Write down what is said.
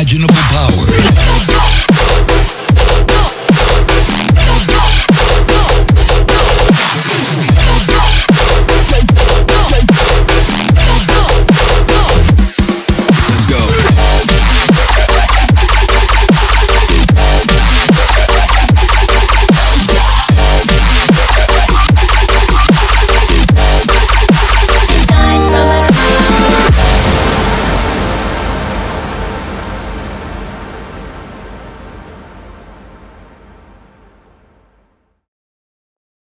Imagine power.